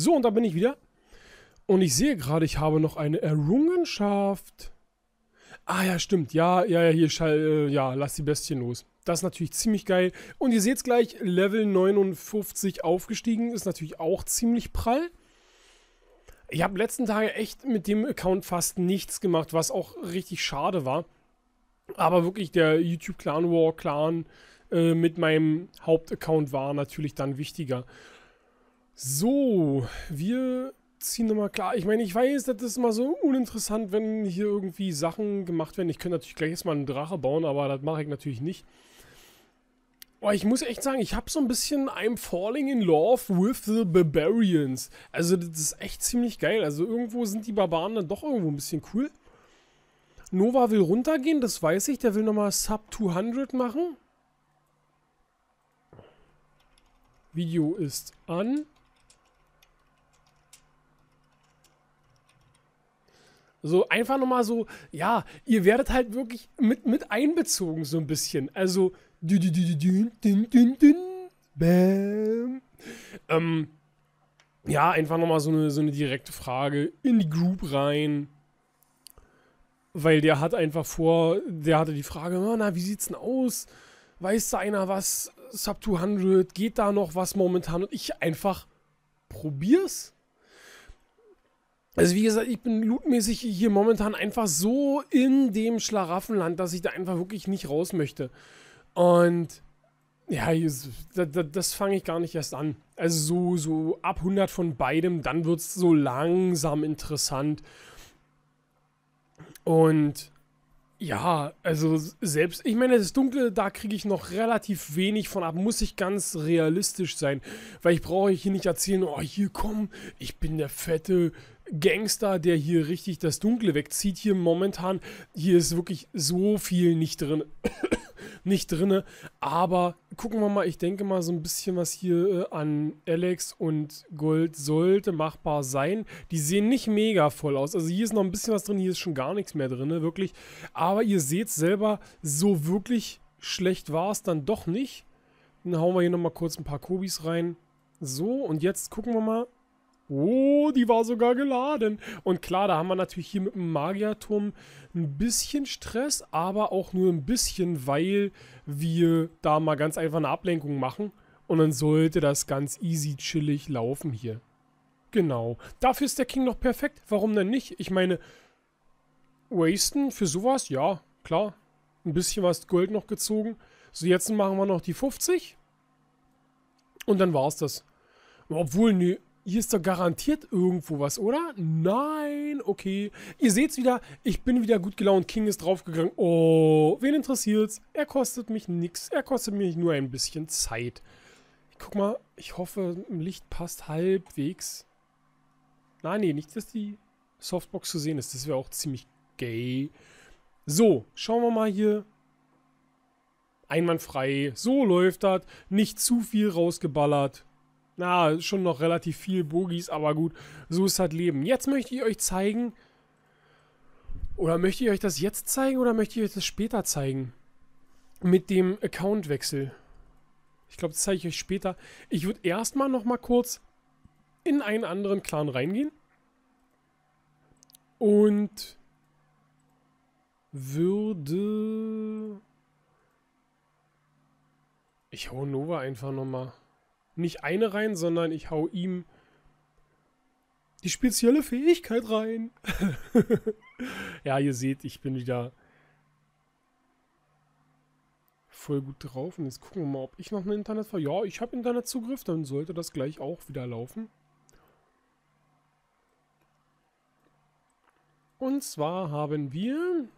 So, und da bin ich wieder. Und ich sehe gerade, ich habe noch eine Errungenschaft. Ah ja, stimmt. Ja, ja, ja, hier, schall, äh, ja, lass die Bestien los. Das ist natürlich ziemlich geil. Und ihr seht es gleich, Level 59 aufgestiegen. Ist natürlich auch ziemlich prall. Ich habe letzten Tage echt mit dem Account fast nichts gemacht, was auch richtig schade war. Aber wirklich der YouTube Clan War Clan äh, mit meinem Hauptaccount war natürlich dann wichtiger. So, wir ziehen nochmal klar. Ich meine, ich weiß, das ist immer so uninteressant, wenn hier irgendwie Sachen gemacht werden. Ich könnte natürlich gleich erstmal einen Drache bauen, aber das mache ich natürlich nicht. Oh, ich muss echt sagen, ich habe so ein bisschen I'm falling in love with the Barbarians. Also das ist echt ziemlich geil. Also irgendwo sind die Barbaren dann doch irgendwo ein bisschen cool. Nova will runtergehen, das weiß ich. Der will nochmal Sub 200 machen. Video ist an. So einfach nochmal so, ja, ihr werdet halt wirklich mit, mit einbezogen so ein bisschen. Also, bam. Ähm, ja, einfach nochmal so eine, so eine direkte Frage in die Group rein. Weil der hat einfach vor, der hatte die Frage, na, wie sieht's denn aus? Weiß da einer was? Sub 200, geht da noch was momentan? Und ich einfach probier's. Also wie gesagt, ich bin lootmäßig hier momentan einfach so in dem Schlaraffenland, dass ich da einfach wirklich nicht raus möchte. Und ja, das, fange ich gar nicht erst an. Also so, so ab 100 von beidem, dann wird es so langsam interessant. Und ja, also selbst, ich meine, das Dunkle, da kriege ich noch relativ wenig von ab, muss ich ganz realistisch sein, weil ich brauche hier nicht erzählen, oh, hier komm, ich bin der fette Gangster, der hier richtig das Dunkle wegzieht. Hier momentan, hier ist wirklich so viel nicht drin. nicht drin. Aber gucken wir mal, ich denke mal so ein bisschen was hier äh, an Alex und Gold sollte machbar sein. Die sehen nicht mega voll aus. Also hier ist noch ein bisschen was drin, hier ist schon gar nichts mehr drin, wirklich. Aber ihr seht selber, so wirklich schlecht war es dann doch nicht. Dann hauen wir hier nochmal kurz ein paar Kobis rein. So, und jetzt gucken wir mal. Oh, die war sogar geladen. Und klar, da haben wir natürlich hier mit dem Magierturm ein bisschen Stress, aber auch nur ein bisschen, weil wir da mal ganz einfach eine Ablenkung machen. Und dann sollte das ganz easy chillig laufen hier. Genau. Dafür ist der King noch perfekt. Warum denn nicht? Ich meine, wasten für sowas, ja, klar. Ein bisschen was Gold noch gezogen. So, jetzt machen wir noch die 50. Und dann war's das. Obwohl, nee, hier ist doch garantiert irgendwo was, oder? Nein, okay. Ihr seht's wieder, ich bin wieder gut gelaunt. King ist draufgegangen. Oh, wen interessiert's? Er kostet mich nichts. Er kostet mich nur ein bisschen Zeit. Ich guck mal, ich hoffe, im Licht passt halbwegs. Nein, nee, nicht, dass die Softbox zu sehen ist. Das wäre auch ziemlich gay. So, schauen wir mal hier. Einwandfrei. So läuft das. Nicht zu viel rausgeballert. Na, schon noch relativ viel Bogies, aber gut, so ist halt Leben. Jetzt möchte ich euch zeigen, oder möchte ich euch das jetzt zeigen oder möchte ich euch das später zeigen? Mit dem Accountwechsel. Ich glaube, das zeige ich euch später. Ich würde erstmal noch mal kurz in einen anderen Clan reingehen. Und würde... Ich hau Nova einfach nochmal nicht eine rein, sondern ich hau ihm die spezielle Fähigkeit rein. ja, ihr seht, ich bin wieder voll gut drauf. Und jetzt gucken wir mal, ob ich noch ein Internet habe. Ja, ich habe Internetzugriff, dann sollte das gleich auch wieder laufen. Und zwar haben wir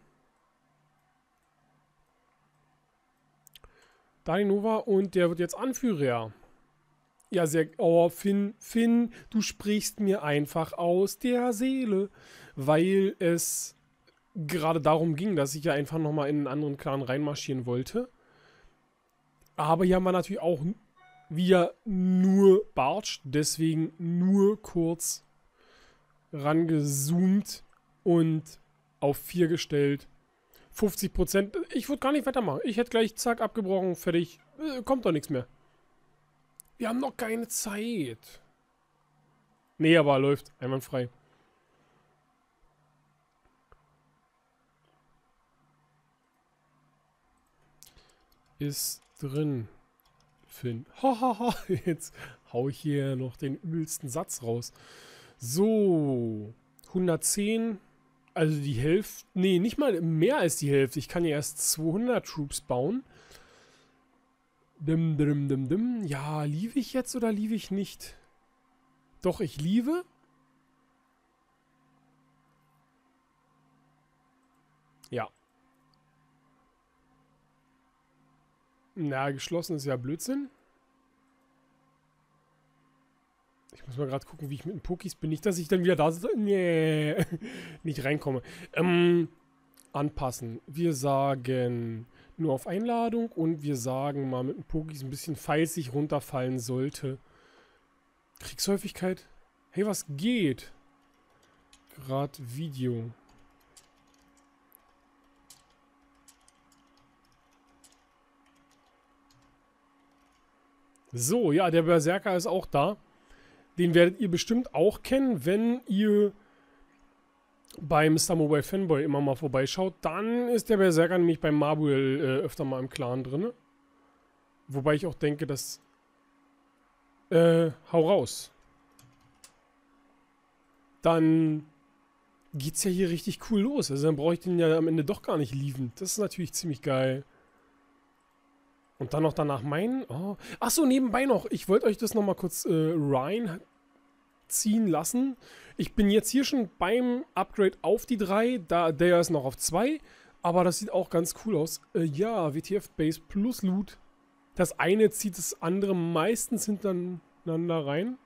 Dainova und der wird jetzt Anführer. Ja, sehr. Oh, Finn, Finn, du sprichst mir einfach aus der Seele. Weil es gerade darum ging, dass ich ja einfach nochmal in einen anderen Clan reinmarschieren wollte. Aber hier haben wir natürlich auch wieder nur Bartsch, deswegen nur kurz rangezoomt und auf 4 gestellt. 50 Prozent. Ich würde gar nicht weitermachen. Ich hätte gleich zack abgebrochen, fertig. Äh, kommt doch nichts mehr. Wir haben noch keine Zeit. Nee, aber läuft. Einwandfrei. Ist drin. Finn. Hahaha. Jetzt hau ich hier noch den übelsten Satz raus. So. 110. Also die Hälfte. Nee, nicht mal mehr als die Hälfte. Ich kann ja erst 200 Troops bauen. Dim, dim, dim, dim. Ja, liebe ich jetzt oder liebe ich nicht? Doch, ich liebe. Ja. Na, geschlossen ist ja Blödsinn. Ich muss mal gerade gucken, wie ich mit den Pokis bin. Nicht, dass ich dann wieder da sitze. Nee, nicht reinkomme. Ähm, anpassen. Wir sagen nur auf Einladung und wir sagen mal mit den Pokis ein bisschen, falls ich runterfallen sollte. Kriegshäufigkeit. Hey, was geht? Gerade Video. So, ja, der Berserker ist auch da. Den werdet ihr bestimmt auch kennen, wenn ihr bei Mr. Mobile Fanboy immer mal vorbeischaut. Dann ist der Berserker nämlich bei Marbuel äh, öfter mal im Clan drin. Wobei ich auch denke, dass... Äh, hau raus. Dann geht's ja hier richtig cool los. Also dann brauche ich den ja am Ende doch gar nicht lieben. Das ist natürlich ziemlich geil. Und dann noch danach meinen. Oh. Achso, nebenbei noch. Ich wollte euch das nochmal kurz äh, reinziehen lassen. Ich bin jetzt hier schon beim Upgrade auf die 3. Da, der ist noch auf 2. Aber das sieht auch ganz cool aus. Äh, ja, WTF Base plus Loot. Das eine zieht das andere meistens hintereinander rein.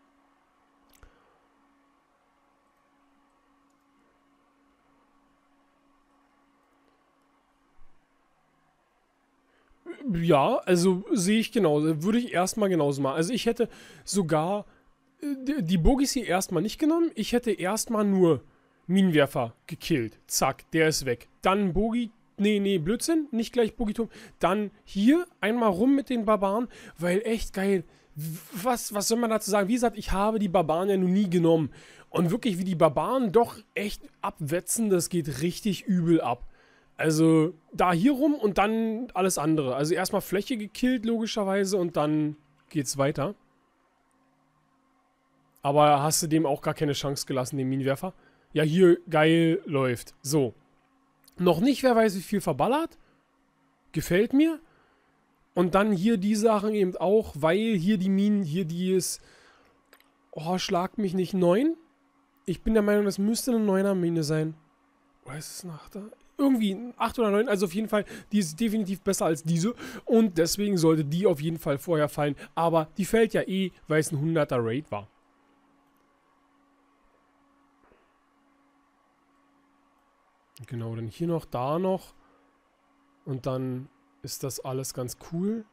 Ja, also sehe ich genauso. Würde ich erstmal genauso machen. Also ich hätte sogar die Bogies hier erstmal nicht genommen. Ich hätte erstmal nur Minenwerfer gekillt. Zack, der ist weg. Dann Bogi. Nee, nee, Blödsinn. Nicht gleich Bogiturm. Dann hier einmal rum mit den Barbaren, weil echt geil. Was, was soll man dazu sagen? Wie gesagt, ich habe die Barbaren ja noch nie genommen. Und wirklich, wie die Barbaren doch echt abwetzen, das geht richtig übel ab. Also da hier rum und dann alles andere. Also erstmal Fläche gekillt, logischerweise, und dann geht's weiter. Aber hast du dem auch gar keine Chance gelassen, dem Minenwerfer? Ja, hier geil läuft. So. Noch nicht, wer weiß, wie viel verballert. Gefällt mir. Und dann hier die Sachen eben auch, weil hier die Minen, hier die ist. Oh, schlag mich nicht. 9? Ich bin der Meinung, das müsste eine 9er Mine sein. Oder ist es nach da? irgendwie 8 oder 9, also auf jeden Fall, die ist definitiv besser als diese und deswegen sollte die auf jeden Fall vorher fallen, aber die fällt ja eh, weil es ein 100er Raid war. Genau, dann hier noch, da noch und dann ist das alles ganz cool.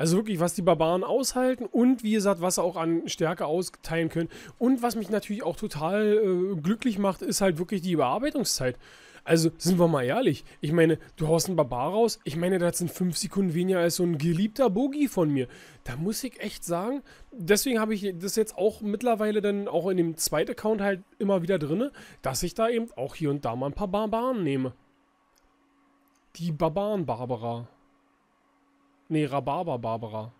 Also wirklich, was die Barbaren aushalten und wie gesagt, was sie auch an Stärke austeilen können. Und was mich natürlich auch total äh, glücklich macht, ist halt wirklich die Überarbeitungszeit. Also, sind wir mal ehrlich. Ich meine, du haust einen Barbar raus. Ich meine, das sind fünf Sekunden weniger als so ein geliebter Bogi von mir. Da muss ich echt sagen, deswegen habe ich das jetzt auch mittlerweile dann auch in dem zweiten Account halt immer wieder drin, dass ich da eben auch hier und da mal ein paar Barbaren nehme. Die Barbaren-Barbara. Nee, Rhabarber Barbara.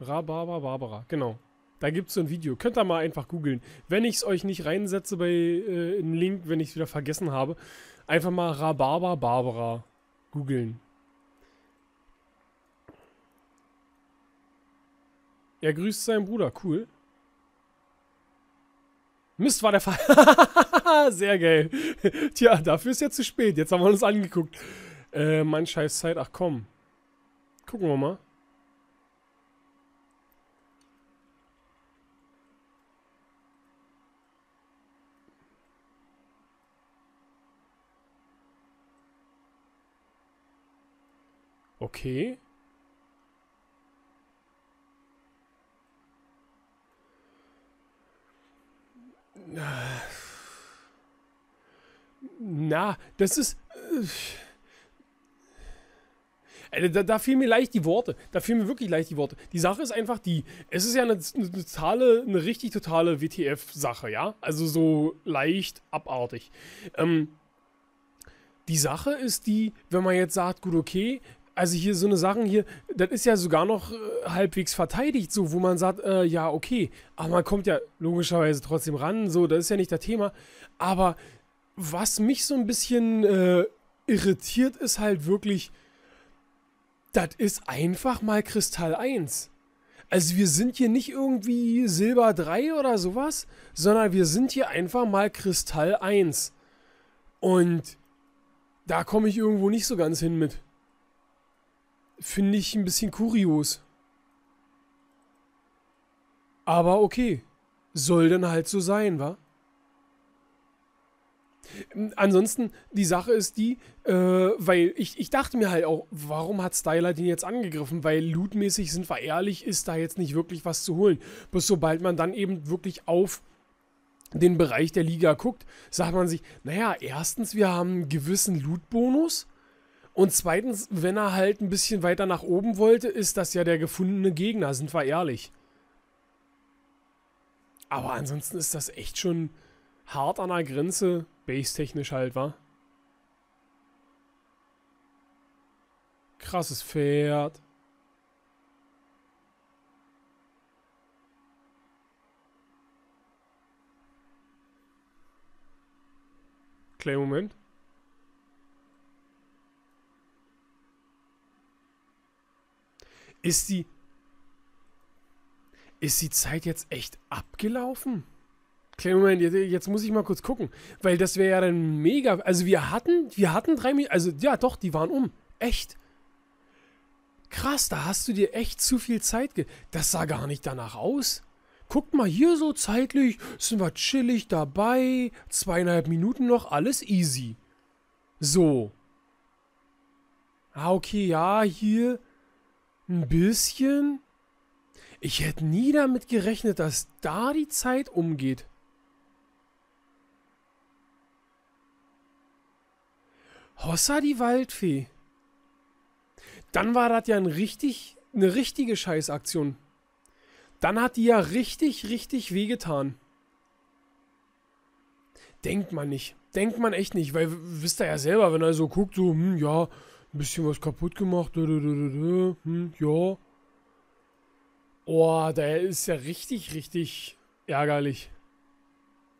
Rhabarber Barbara, genau. Da gibt es so ein Video. Könnt ihr mal einfach googeln. Wenn ich es euch nicht reinsetze bei äh, einen Link, wenn ich es wieder vergessen habe, einfach mal Rhabarber Barbara googeln. Er grüßt seinen Bruder, cool. Mist, war der Fall. Sehr geil. Tja, dafür ist ja zu spät. Jetzt haben wir uns angeguckt. Äh, mein scheiß Zeit. Ach komm. Gucken wir mal. Okay. Na, das ist... Äh, da, da fehlen mir leicht die Worte. Da fehlen mir wirklich leicht die Worte. Die Sache ist einfach die. Es ist ja eine, eine totale, eine richtig totale WTF-Sache, ja? Also so leicht abartig. Ähm, die Sache ist die, wenn man jetzt sagt, gut, okay, also hier so eine Sachen hier, das ist ja sogar noch äh, halbwegs verteidigt, so, wo man sagt, äh, ja, okay, aber man kommt ja logischerweise trotzdem ran, so, das ist ja nicht das Thema. Aber was mich so ein bisschen äh, irritiert, ist halt wirklich, das ist einfach mal Kristall 1. Also wir sind hier nicht irgendwie Silber 3 oder sowas, sondern wir sind hier einfach mal Kristall 1. Und da komme ich irgendwo nicht so ganz hin mit. Finde ich ein bisschen kurios. Aber okay. Soll dann halt so sein, wa? Ansonsten, die Sache ist die, äh, weil ich, ich dachte mir halt auch, warum hat Styler den jetzt angegriffen? Weil lootmäßig, sind wir ehrlich, ist da jetzt nicht wirklich was zu holen. Bis sobald man dann eben wirklich auf den Bereich der Liga guckt, sagt man sich, naja, erstens, wir haben einen gewissen Loot-Bonus. Und zweitens, wenn er halt ein bisschen weiter nach oben wollte, ist das ja der gefundene Gegner, sind wir ehrlich. Aber ansonsten ist das echt schon hart an der Grenze, base-technisch halt, war. Krasses Pferd. Kleinen Moment. Ist die... Ist die Zeit jetzt echt abgelaufen? Kleinen Moment, jetzt, jetzt, muss ich mal kurz gucken. Weil das wäre ja dann mega... Also wir hatten, wir hatten drei Minuten... Also ja, doch, die waren um. Echt. Krass, da hast du dir echt zu viel Zeit ge... Das sah gar nicht danach aus. Guckt mal hier so zeitlich, sind wir chillig dabei. Zweieinhalb Minuten noch, alles easy. So. Ah, okay, ja, hier ein bisschen. Ich hätte nie damit gerechnet, dass da die Zeit umgeht. Hossa die Waldfee. Dann war das ja ein richtig, eine richtige Scheißaktion. Dann hat die ja richtig, richtig wehgetan. Denkt man nicht. Denkt man echt nicht, weil wisst ihr ja selber, wenn er so guckt, so, hm, ja, ein bisschen was kaputt gemacht, hm, ja. Oh, der ist ja richtig, richtig ärgerlich.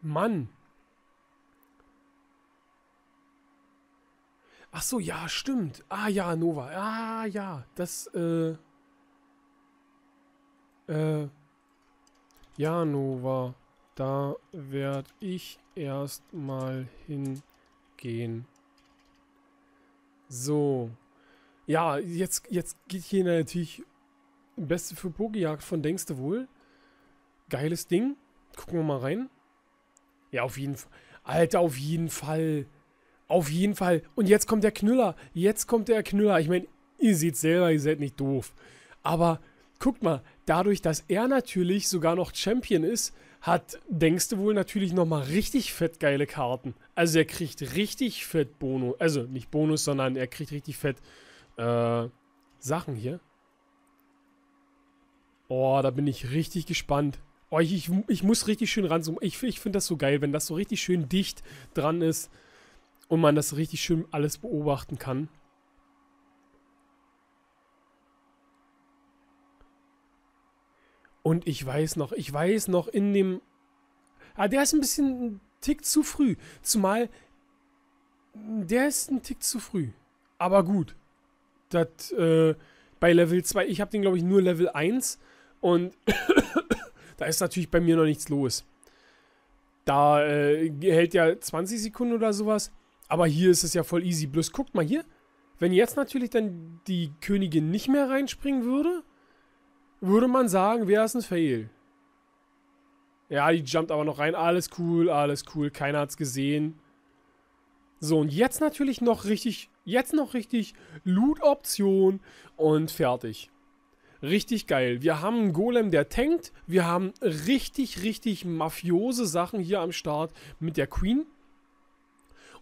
Mann. Ach so, ja, stimmt. Ah ja, Nova. Ah ja, das, äh, äh, ja, Nova, da werde ich erstmal hingehen. So. Ja, jetzt, jetzt geht hier natürlich Beste für Pokejagd von Denkste wohl. Geiles Ding. Gucken wir mal rein. Ja, auf jeden Fall. Alter, auf jeden Fall. Auf jeden Fall. Und jetzt kommt der Knüller. Jetzt kommt der Knüller. Ich meine, ihr seht selber, ihr seid nicht doof. Aber guckt mal, dadurch, dass er natürlich sogar noch Champion ist, hat Denkste wohl natürlich nochmal richtig fett geile Karten. Also er kriegt richtig fett Bonus. Also nicht Bonus, sondern er kriegt richtig fett äh, Sachen hier. Oh, da bin ich richtig gespannt. Oh, ich, ich, ich muss richtig schön ranzoomen. Ich, ich finde das so geil, wenn das so richtig schön dicht dran ist und man das richtig schön alles beobachten kann. Und ich weiß noch, ich weiß noch in dem. Ah, der ist ein bisschen ein Tick zu früh. Zumal. Der ist ein Tick zu früh. Aber gut. Das, äh, bei Level 2, ich habe den, glaube ich, nur Level 1. Und da ist natürlich bei mir noch nichts los. Da äh, hält ja 20 Sekunden oder sowas. Aber hier ist es ja voll easy. Bloß guckt mal hier. Wenn jetzt natürlich dann die Königin nicht mehr reinspringen würde, würde man sagen, wäre es ein Fail. Ja, die jumpt aber noch rein. Alles cool, alles cool. Keiner hat's gesehen. So, und jetzt natürlich noch richtig, jetzt noch richtig Loot-Option und fertig. Richtig geil. Wir haben einen Golem, der tankt. Wir haben richtig, richtig mafiose Sachen hier am Start mit der Queen.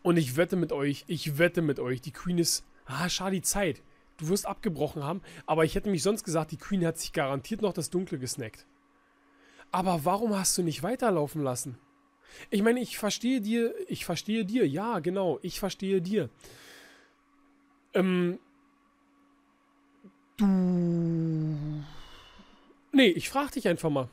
Und ich wette mit euch, ich wette mit euch, die Queen ist. Ah, schade, die Zeit. Du wirst abgebrochen haben, aber ich hätte mich sonst gesagt, die Queen hat sich garantiert noch das Dunkle gesnackt. Aber warum hast du nicht weiterlaufen lassen? Ich meine, ich verstehe dir, ich verstehe dir, ja, genau, ich verstehe dir. Ähm, du. Nee, ich frag dich einfach mal.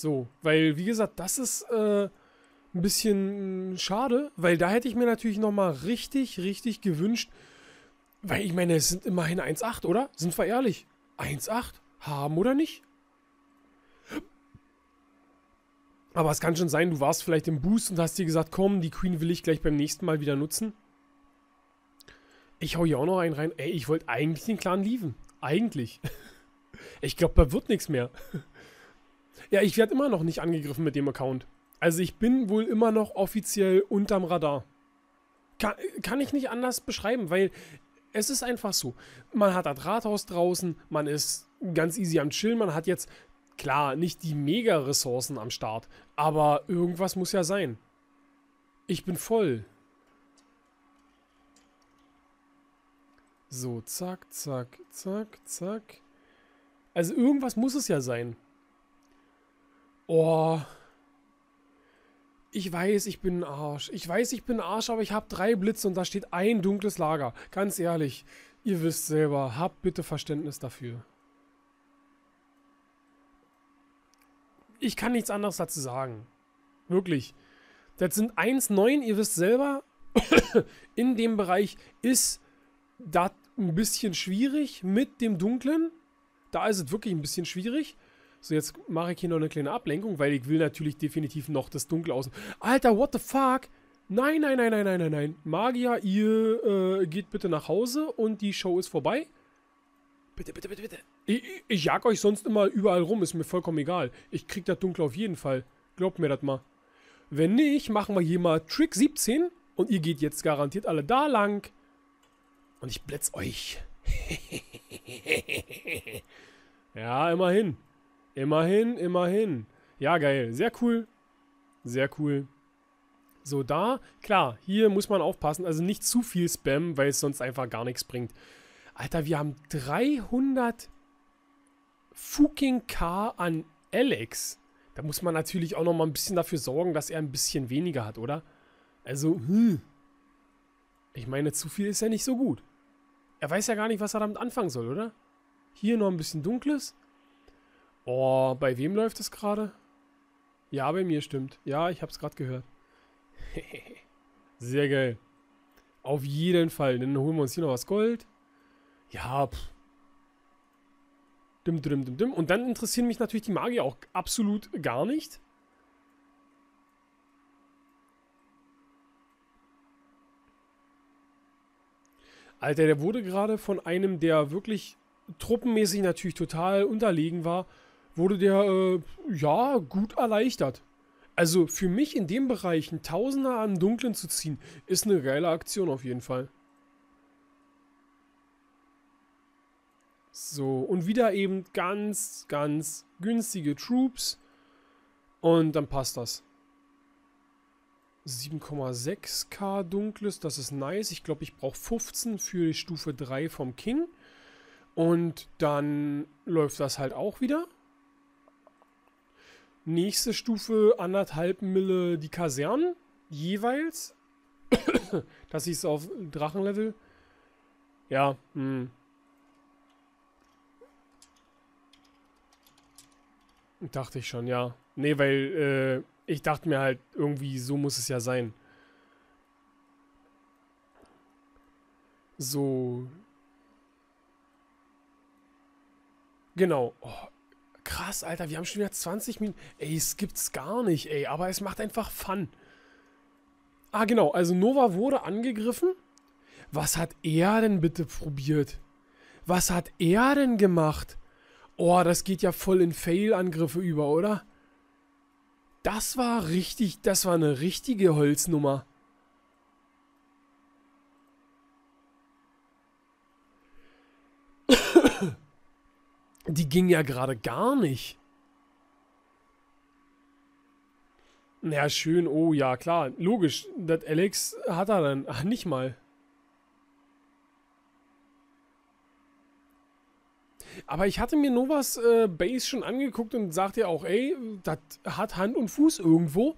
So, weil, wie gesagt, das ist äh, ein bisschen schade, weil da hätte ich mir natürlich nochmal richtig, richtig gewünscht, weil ich meine, es sind immerhin 1,8, oder? Sind wir ehrlich? 1,8? Haben oder nicht? Aber es kann schon sein, du warst vielleicht im Boost und hast dir gesagt, komm, die Queen will ich gleich beim nächsten Mal wieder nutzen. Ich hau hier auch noch einen rein. Ey, ich wollte eigentlich den Clan lieben. Eigentlich. Ich glaube, da wird nichts mehr. Ja, ich werde immer noch nicht angegriffen mit dem Account. Also ich bin wohl immer noch offiziell unterm Radar. Kann, kann ich nicht anders beschreiben, weil es ist einfach so. Man hat das Rathaus draußen, man ist ganz easy am Chillen, man hat jetzt, klar, nicht die Mega-Ressourcen am Start, aber irgendwas muss ja sein. Ich bin voll. So, zack, zack, zack, zack. Also irgendwas muss es ja sein. Oh. Ich weiß, ich bin ein Arsch. Ich weiß, ich bin ein Arsch, aber ich habe drei Blitze und da steht ein dunkles Lager. Ganz ehrlich, ihr wisst selber, habt bitte Verständnis dafür. Ich kann nichts anderes dazu sagen. Wirklich. Das sind 1,9, ihr wisst selber, in dem Bereich ist das ein bisschen schwierig mit dem Dunklen. Da ist es wirklich ein bisschen schwierig. So, jetzt mache ich hier noch eine kleine Ablenkung, weil ich will natürlich definitiv noch das Dunkel außen. Alter, what the fuck? Nein, nein, nein, nein, nein, nein, nein. Magier, ihr äh, geht bitte nach Hause und die Show ist vorbei. Bitte, bitte, bitte, bitte. Ich, ich jag euch sonst immer überall rum, ist mir vollkommen egal. Ich krieg das Dunkel auf jeden Fall. Glaubt mir das mal. Wenn nicht, machen wir hier mal Trick 17 und ihr geht jetzt garantiert alle da lang. Und ich blitz euch. ja, immerhin. Immerhin, immerhin. Ja, geil. Sehr cool. Sehr cool. So, da, klar, hier muss man aufpassen. Also nicht zu viel Spam, weil es sonst einfach gar nichts bringt. Alter, wir haben 300 fucking K an Alex. Da muss man natürlich auch noch mal ein bisschen dafür sorgen, dass er ein bisschen weniger hat, oder? Also, hm. Ich meine, zu viel ist ja nicht so gut. Er weiß ja gar nicht, was er damit anfangen soll, oder? Hier noch ein bisschen Dunkles. Oh, bei wem läuft es gerade? Ja, bei mir stimmt. Ja, ich hab's gerade gehört. Sehr geil. Auf jeden Fall. Dann holen wir uns hier noch was Gold. Ja, pff. Dim, dim, dim, dim. Und dann interessieren mich natürlich die Magier auch absolut gar nicht. Alter, der wurde gerade von einem, der wirklich truppenmäßig natürlich total unterlegen war, wurde der, äh, ja, gut erleichtert. Also für mich in dem Bereich einen Tausender an Dunklen zu ziehen, ist eine geile Aktion auf jeden Fall. So, und wieder eben ganz, ganz günstige Troops. Und dann passt das. 7,6k dunkles, das ist nice. Ich glaube, ich brauche 15 für die Stufe 3 vom King. Und dann läuft das halt auch wieder. Nächste Stufe anderthalb Mille die Kasernen jeweils. das ist auf Drachenlevel. Ja, hm. Dachte ich schon, ja. Nee, weil äh, ich dachte mir halt, irgendwie so muss es ja sein. So. Genau. Oh, krass, Alter, wir haben schon wieder 20 Minuten. Ey, es gibt's gar nicht, ey, aber es macht einfach Fun. Ah, genau, also Nova wurde angegriffen. Was hat er denn bitte probiert? Was hat er denn gemacht? Oh, das geht ja voll in Fail-Angriffe über, oder? Das war richtig, das war eine richtige Holznummer. Die ging ja gerade gar nicht. Ja, schön. Oh ja, klar. Logisch. Das Alex hat er dann. Ach, nicht mal. Aber ich hatte mir Novas äh, Base schon angeguckt und sagte ja auch, ey, das hat Hand und Fuß irgendwo.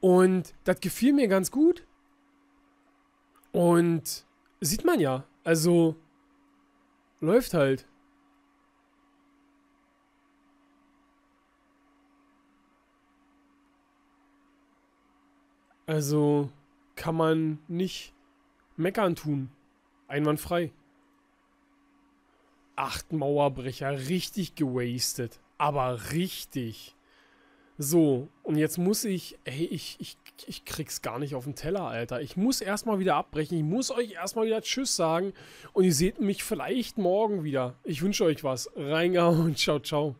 Und das gefiel mir ganz gut. Und sieht man ja. Also, läuft halt. Also kann man nicht meckern tun. Einwandfrei. Acht Mauerbrecher, richtig gewastet. Aber richtig. So, und jetzt muss ich, ey, ich, ich, ich krieg's gar nicht auf den Teller, Alter. Ich muss erstmal wieder abbrechen. Ich muss euch erstmal wieder Tschüss sagen. Und ihr seht mich vielleicht morgen wieder. Ich wünsche euch was. Reingehauen ciao, ciao.